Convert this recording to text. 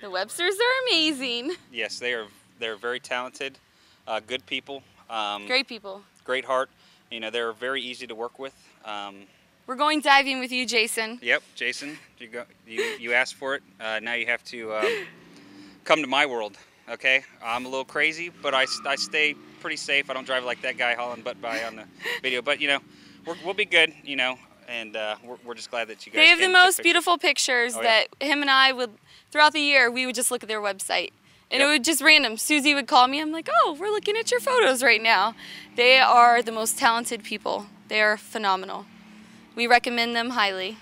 The Websters are amazing. Yes, they are. They're very talented, uh, good people. Um, Great people. Great heart. You know, they're very easy to work with. Um, We're going diving with you, Jason. Yep, Jason, you go. You you asked for it. Uh, now you have to um, come to my world. Okay, I'm a little crazy, but I, I stay pretty safe. I don't drive like that guy hauling butt by on the video. But you know, we will be good. You know, and uh, we're, we're just glad that you guys. They have the came and took most beautiful pictures Oh, yeah. that him and I would throughout the year. We would just look at their website. And Yep. it would just random. Suzie would call me. I'm like, oh, we're looking at your photos right now. They are the most talented people. They are phenomenal. We recommend them highly.